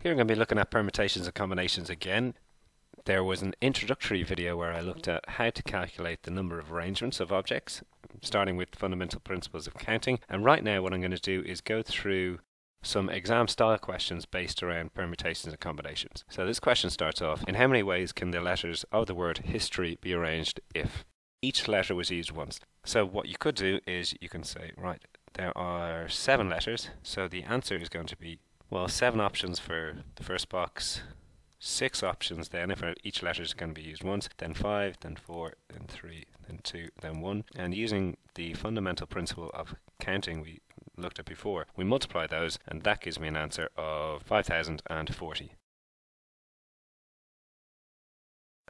Here I'm going to be looking at permutations and combinations again. There was an introductory video where I looked at how to calculate the number of arrangements of objects, starting with fundamental principles of counting. And right now what I'm going to do is go through some exam style questions based around permutations and combinations. So this question starts off, in how many ways can the letters of the word history be arranged if each letter was used once? So what you could do is you can say, right, there are seven letters, so the answer is going to be well, seven options for the first box, six options then if each letter is going to be used once, then five, then four, then three, then two, then one. And using the fundamental principle of counting we looked at before, we multiply those and that gives me an answer of 5040.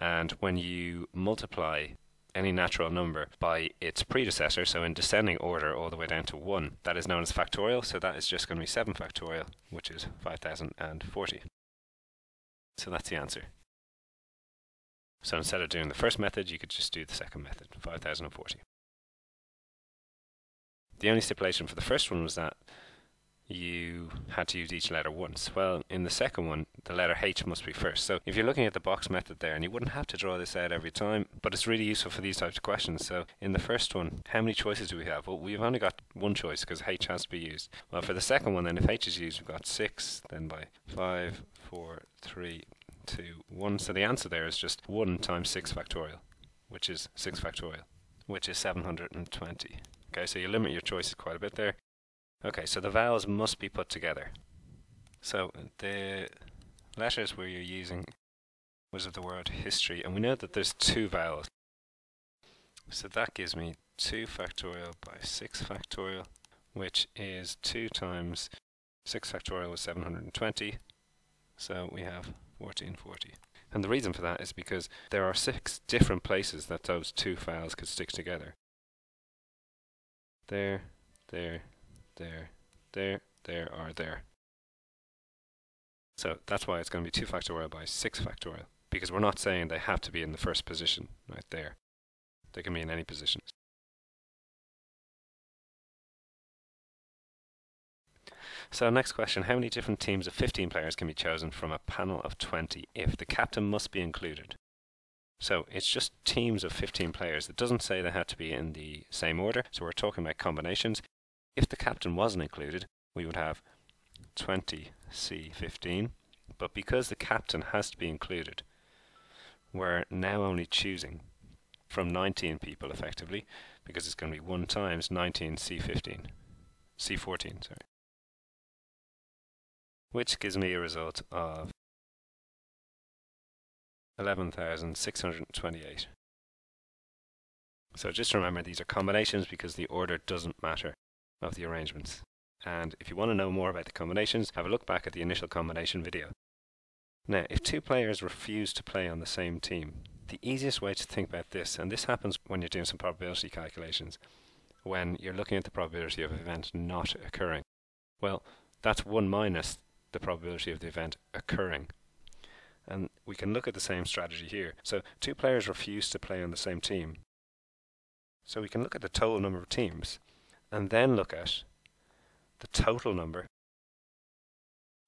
And when you multiply any natural number by its predecessor, so in descending order all the way down to 1. That is known as factorial, so that is just going to be 7 factorial, which is 5040. So that's the answer. So instead of doing the first method, you could just do the second method, 5040. The only stipulation for the first one was that you had to use each letter once. Well, in the second one, the letter H must be first. So if you're looking at the box method there, and you wouldn't have to draw this out every time, but it's really useful for these types of questions. So in the first one, how many choices do we have? Well, we've only got one choice because H has to be used. Well, for the second one, then if H is used, we've got six, then by five, four, three, two, one. So the answer there is just one times six factorial, which is six factorial, which is 720. Okay, so you limit your choices quite a bit there. Okay, so the vowels must be put together. So the letters you're using was of the word history, and we know that there's two vowels. So that gives me 2 factorial by 6 factorial, which is 2 times 6 factorial is 720. So we have 1440. And the reason for that is because there are six different places that those two vowels could stick together. There, there, there, there, there, or there. So that's why it's going to be 2 factorial by 6 factorial, because we're not saying they have to be in the first position, right there. They can be in any position. So next question, how many different teams of 15 players can be chosen from a panel of 20 if the captain must be included? So it's just teams of 15 players. It doesn't say they have to be in the same order, so we're talking about combinations. If the captain wasn't included, we would have 20C15. But because the captain has to be included, we're now only choosing from 19 people effectively, because it's going to be 1 times 19C15. C14, sorry. Which gives me a result of 11,628. So just remember these are combinations because the order doesn't matter of the arrangements. And if you want to know more about the combinations, have a look back at the initial combination video. Now, if two players refuse to play on the same team, the easiest way to think about this, and this happens when you're doing some probability calculations, when you're looking at the probability of an event not occurring. Well, that's 1 minus the probability of the event occurring. And we can look at the same strategy here. So two players refuse to play on the same team. So we can look at the total number of teams and then look at the total number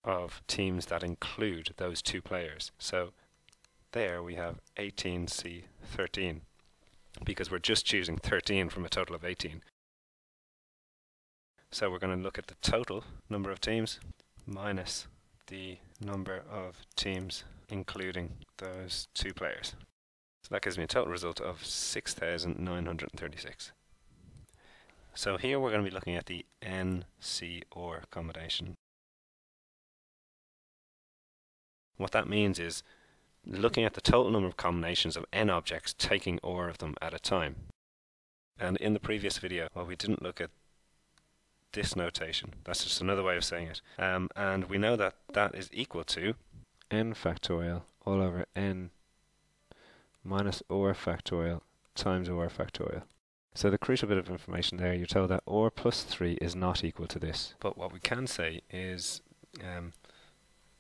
of teams that include those two players. So there we have 18C13 because we're just choosing 13 from a total of 18. So we're going to look at the total number of teams minus the number of teams including those two players. So that gives me a total result of 6,936. So here we're going to be looking at the NC OR combination. What that means is looking at the total number of combinations of n objects, taking OR of them at a time. And in the previous video, well, we didn't look at this notation. That's just another way of saying it. Um, and we know that that is equal to n factorial all over n minus OR factorial times OR factorial. So the crucial bit of information there, you're told that OR plus 3 is not equal to this. But what we can say is um,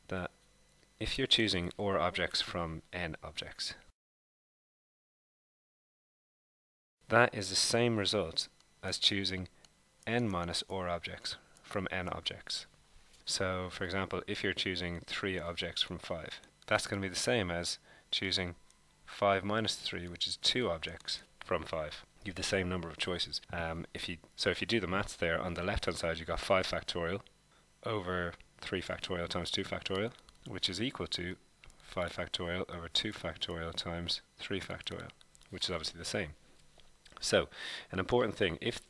that if you're choosing OR objects from n objects, that is the same result as choosing n minus OR objects from n objects. So, for example, if you're choosing three objects from five, that's going to be the same as choosing 5 minus 3, which is two objects from 5. You have the same number of choices. Um, if you So if you do the maths there, on the left-hand side you've got 5 factorial over 3 factorial times 2 factorial, which is equal to 5 factorial over 2 factorial times 3 factorial, which is obviously the same. So, an important thing, if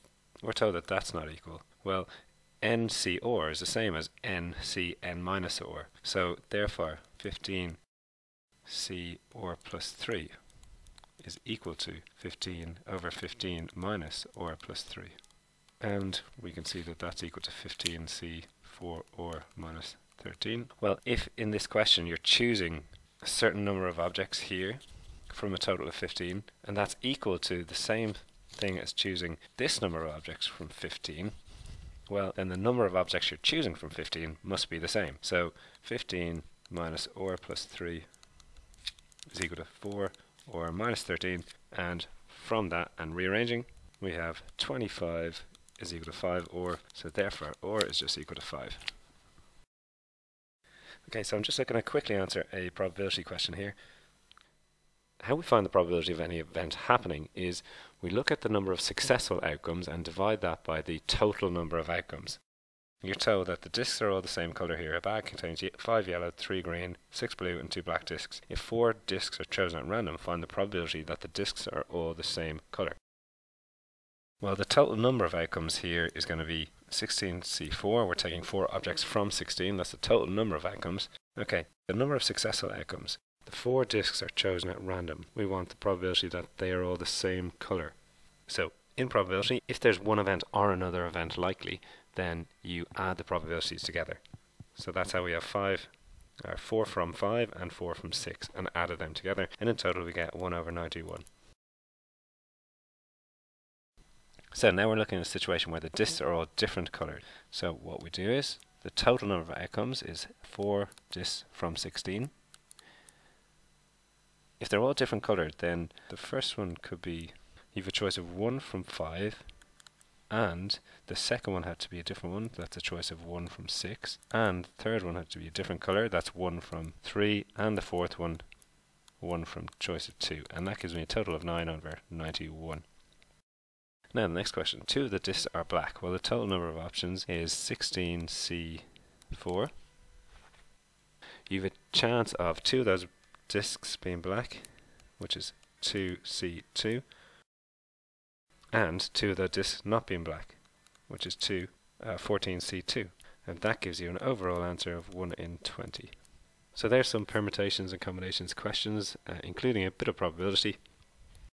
we're told that that's not equal, well, nc or is the same as nc n minus or. So, therefore, 15 c or plus 3 is equal to 15 over 15 minus or plus 3. And we can see that that's equal to 15c 4 or minus 13. Well, if in this question you're choosing a certain number of objects here from a total of 15, and that's equal to the same thing as choosing this number of objects from 15, well, then the number of objects you're choosing from 15 must be the same. So 15 minus or plus 3 is equal to 4 or minus 13, and from that and rearranging, we have 25 is equal to 5 or, so therefore or is just equal to 5. Okay, so I'm just going to quickly answer a probability question here. How we find the probability of any event happening is we look at the number of successful outcomes and divide that by the total number of outcomes. You're told that the discs are all the same colour here. A bag contains 5 yellow, 3 green, 6 blue and 2 black discs. If 4 discs are chosen at random, find the probability that the discs are all the same colour. Well, the total number of outcomes here is going to be 16C4. We're taking 4 objects from 16. That's the total number of outcomes. Okay, the number of successful outcomes. The 4 discs are chosen at random. We want the probability that they are all the same colour. So, in probability, if there's one event or another event likely, then you add the probabilities together. So that's how we have 5, or 4 from 5 and 4 from 6, and added them together, and in total we get 1 over 91. So now we're looking at a situation where the discs are all different coloured. So what we do is, the total number of outcomes is 4 discs from 16. If they're all different coloured, then the first one could be, you have a choice of 1 from 5, and the second one had to be a different one, that's a choice of 1 from 6, and the third one had to be a different colour, that's 1 from 3, and the fourth one, 1 from choice of 2, and that gives me a total of 9 over 91. Now the next question, two of the discs are black, well the total number of options is 16C4. You have a chance of two of those discs being black, which is 2C2, and two of the discs not being black, which is 2, uh, 14C2. And that gives you an overall answer of 1 in 20. So there's some permutations and combinations questions, uh, including a bit of probability.